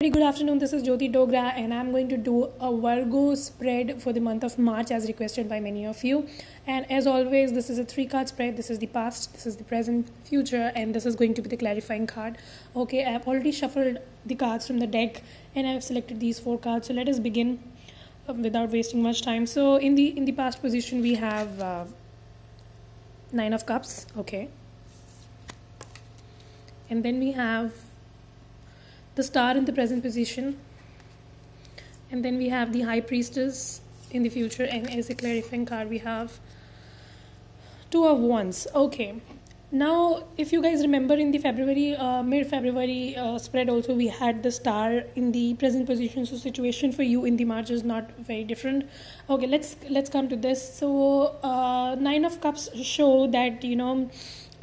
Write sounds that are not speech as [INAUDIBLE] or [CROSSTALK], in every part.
Very good afternoon. This is Jyoti Dogra, and I'm going to do a Virgo spread for the month of March as requested by many of you. And as always, this is a three card spread. This is the past, this is the present, future, and this is going to be the clarifying card. Okay, I've already shuffled the cards from the deck and I've selected these four cards. So let us begin um, without wasting much time. So in the in the past position, we have uh, Nine of Cups. Okay, and then we have the star in the present position. And then we have the high priestess in the future. And as a clarifying card we have two of wands. Okay. Now if you guys remember in the february uh, mid february uh, spread also we had the star in the present position. So situation for you in the march is not very different. Okay let's let's come to this. So uh, nine of cups show that you know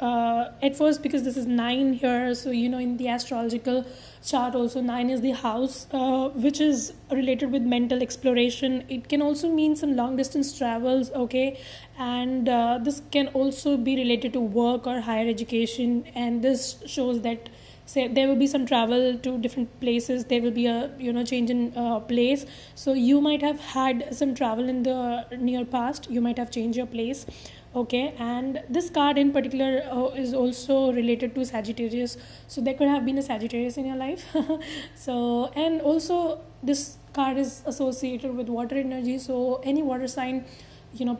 uh, at first because this is nine here so you know in the astrological chart also nine is the house uh, which is related with mental exploration. It can also mean some long distance travels okay? And uh, this can also be related to work or higher education. And this shows that say there will be some travel to different places. There will be a you know change in uh, place. So you might have had some travel in the near past. You might have changed your place okay and this card in particular uh, is also related to sagittarius. So there could have been a sagittarius in your life. [LAUGHS] So and also this card is associated with water energy. So any water sign you know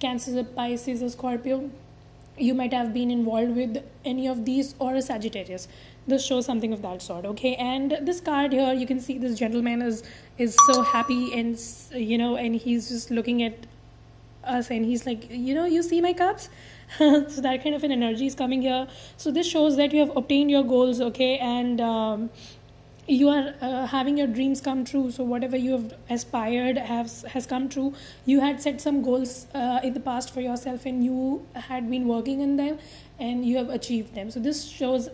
cancer pisces or scorpio you might have been involved with any of these or a sagittarius. This shows something of that sort okay? And this card here you can see this gentleman is is so happy and you know and he's just looking at us and he's like you know you see my cups? [LAUGHS] So that kind of an energy is coming here. So this shows that you have obtained your goals okay? And um, you are uh, having your dreams come true. So whatever you have aspired has has come true. You had set some goals uh, in the past for yourself and you had been working on them and you have achieved them. So this shows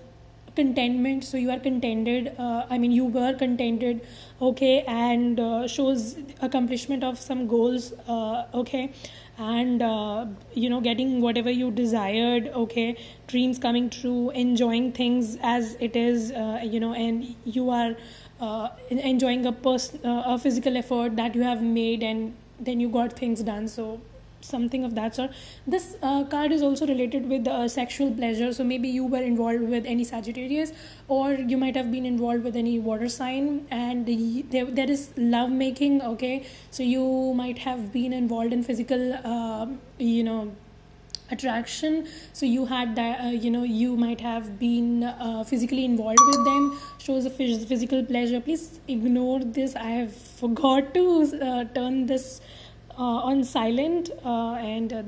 contentment so you are contented uh, i mean you were contented okay and uh, shows accomplishment of some goals uh, okay and uh, you know getting whatever you desired okay dreams coming true enjoying things as it is uh, you know and you are uh, enjoying a person a physical effort that you have made and then you got things done so something of that sort. This uh, card is also related with uh, sexual pleasure. So maybe you were involved with any sagittarius or you might have been involved with any water sign and there, there is love making okay? So you might have been involved in physical uh, you know attraction. So you had that uh, you know you might have been uh, physically involved with them. Shows a physical pleasure. Please ignore this. I have forgot to uh, turn this on silent uh, and uh,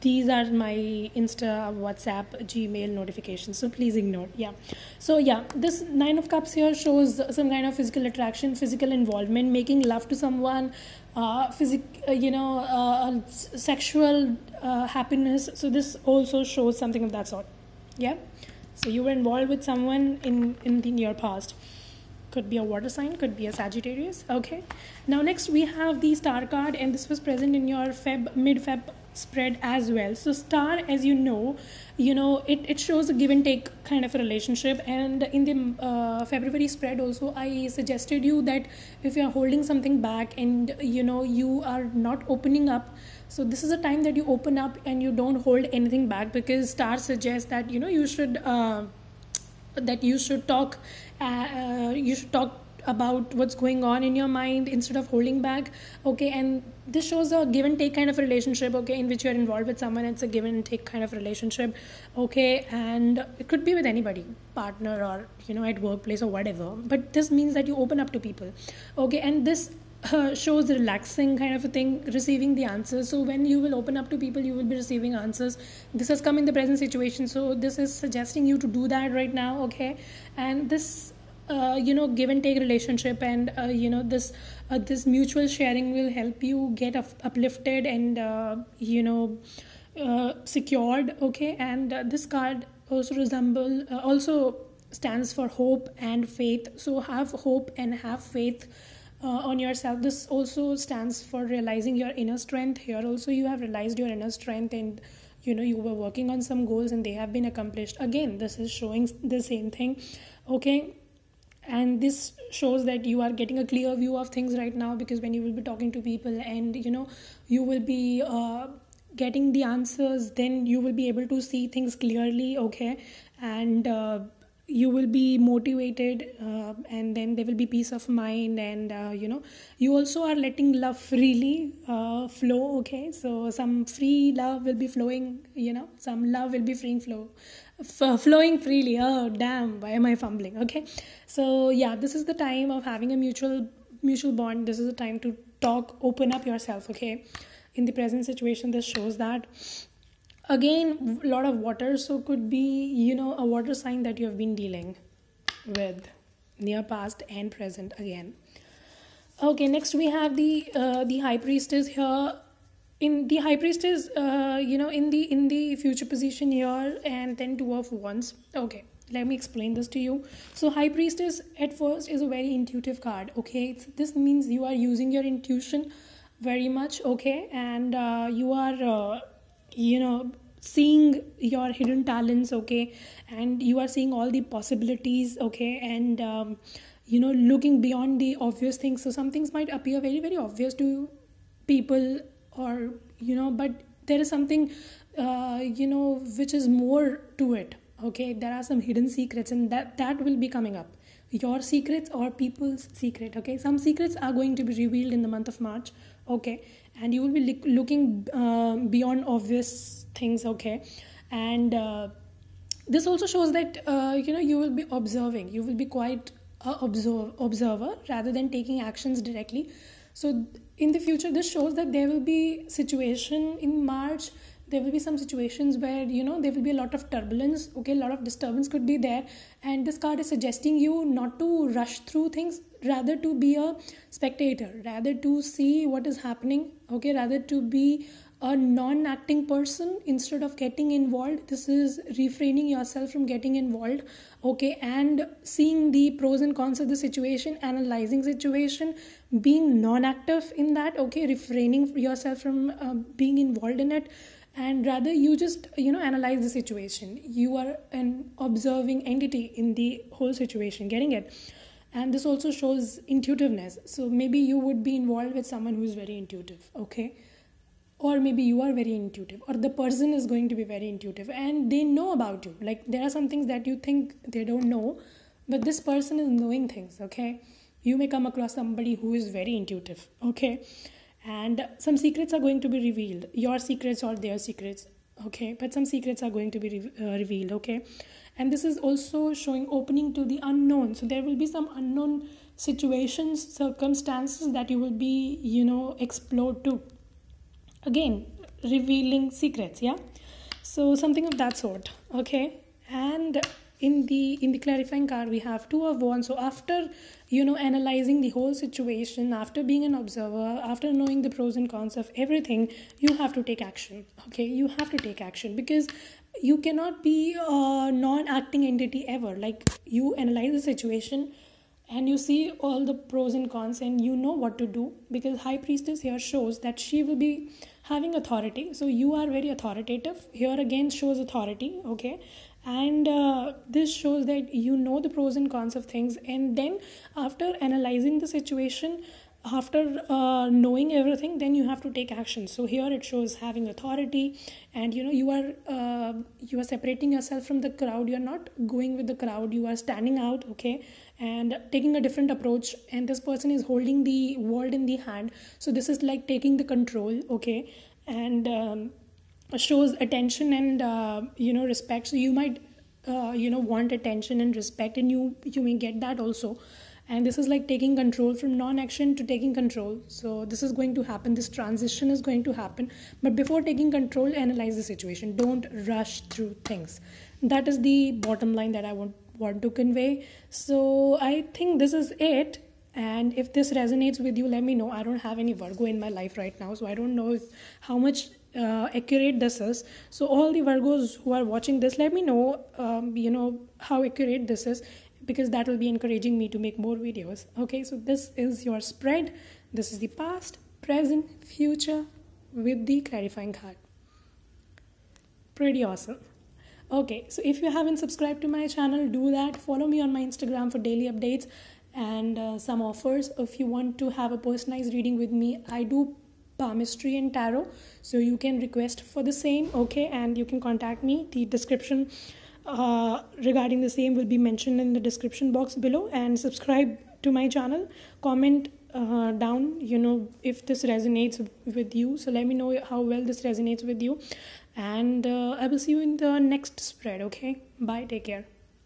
these are my insta whatsapp gmail notifications so please ignore yeah. So yeah this nine of cups here shows some kind of physical attraction physical involvement making love to someone uh, physic uh, you know uh, sexual uh, happiness. So this also shows something of that sort yeah? So you were involved with someone in in the near past could be a water sign could be a sagittarius. Okay. Now next we have the star card and this was present in your feb mid feb spread as well. So star as you know you know it, it shows a give and take kind of a relationship. And in the uh, february spread also i suggested you that if you're holding something back and you know you are not opening up so this is a time that you open up and you don't hold anything back because star suggests that you know you should uh, that you should talk uh, uh, you should talk about what's going on in your mind instead of holding back okay? And this shows a give and take kind of relationship okay in which you're involved with someone. It's a give and take kind of relationship okay? And it could be with anybody partner or you know at workplace or whatever. But this means that you open up to people okay? And this shows relaxing kind of a thing receiving the answers. So when you will open up to people you will be receiving answers. This has come in the present situation so this is suggesting you to do that right now okay? And this uh, you know give and take relationship and uh, you know this uh, this mutual sharing will help you get up- uplifted and uh, you know uh, secured okay? And uh, this card also resemble also stands for hope and faith. So have hope and have faith uh, on yourself. This also stands for realizing your inner strength. Here also you have realized your inner strength and you know you were working on some goals and they have been accomplished. Again this is showing the same thing. Okay? And this shows that you are getting a clear view of things right now because when you will be talking to people and you know you will be uh, getting the answers then you will be able to see things clearly. Okay? And uh, you will be motivated uh, and then there will be peace of mind and uh, you know you also are letting love freely uh, flow okay? So some free love will be flowing you know some love will be free flow f- flowing freely. Oh damn why am i fumbling? Okay? So yeah this is the time of having a mutual mutual bond. This is the time to talk open up yourself okay? In the present situation this shows that again a lot of water so could be you know a water sign that you have been dealing with near past and present again. Okay next we have the uh, the high priestess here. In the high priestess uh, you know in the in the future position here and then two of wands. Okay let me explain this to you. So high priestess at first is a very intuitive card okay? It's, this means you are using your intuition very much okay? And uh, you are uh, you know seeing your hidden talents okay and you are seeing all the possibilities okay and um, you know looking beyond the obvious things. So some things might appear very very obvious to people or you know but there is something uh, you know which is more to it okay. There are some hidden secrets and that that will be coming up your secrets or people's secret okay? Some secrets are going to be revealed in the month of march okay? And you will be looking uh, beyond obvious things okay? And uh, this also shows that uh, you know you will be observing. You will be quite a observe, observer rather than taking actions directly. So in the future this shows that there will be situation in march there will be some situations where you know there will be a lot of turbulence okay a lot of disturbance could be there. And this card is suggesting you not to rush through things rather to be a spectator rather to see what is happening okay rather to be a non-acting person instead of getting involved. This is refraining yourself from getting involved okay and seeing the pros and cons of the situation analyzing situation being non-active in that okay refraining yourself from uh, being involved in it and rather you just you know analyze the situation. You are an observing entity in the whole situation getting it. And this also shows intuitiveness. So maybe you would be involved with someone who is very intuitive okay? Or maybe you are very intuitive or the person is going to be very intuitive and they know about you. Like there are some things that you think they don't know but this person is knowing things okay? You may come across somebody who is very intuitive okay and some secrets are going to be revealed. Your secrets or their secrets okay? But some secrets are going to be re- uh, revealed okay? And this is also showing opening to the unknown. So there will be some unknown situations circumstances that you will be you know explored to. Again revealing secrets yeah? So something of that sort okay? And in the in the clarifying card we have two of wands so after you know analyzing the whole situation after being an observer after knowing the pros and cons of everything you have to take action okay? You have to take action because you cannot be a non-acting entity ever. Like you analyze the situation and you see all the pros and cons and you know what to do because high priestess here shows that she will be having authority. So you are very authoritative. Here again shows authority okay and uh, this shows that you know the pros and cons of things. And then after analyzing the situation after uh, knowing everything then you have to take action. So here it shows having authority and you know you are uh, you are separating yourself from the crowd. You're not going with the crowd. You are standing out okay and taking a different approach. And this person is holding the world in the hand. So this is like taking the control okay. And um, shows attention and uh, you know respect. So you might uh, you know want attention and respect and you you may get that also. And this is like taking control from non-action to taking control. So this is going to happen. This transition is going to happen. But before taking control analyze the situation. Don't rush through things. That is the bottom line that i want want to convey. So i think this is it. And if this resonates with you let me know. I don't have any virgo in my life right now so i don't know if how much uh, accurate this is so all the virgos who are watching this let me know um, you know how accurate this is because that will be encouraging me to make more videos. Okay so this is your spread. This is the past present future with the clarifying card pretty awesome. Okay, so if you haven't subscribed to my channel, do that. Follow me on my Instagram for daily updates and uh, some offers. If you want to have a personalized reading with me, I do palmistry and tarot, so you can request for the same. Okay, and you can contact me. The description uh, regarding the same will be mentioned in the description box below, and subscribe to my channel. Comment uh, down you know if this resonates with you. So let me know how well this resonates with you. And uh, i will see you in the next spread okay? Bye. Take care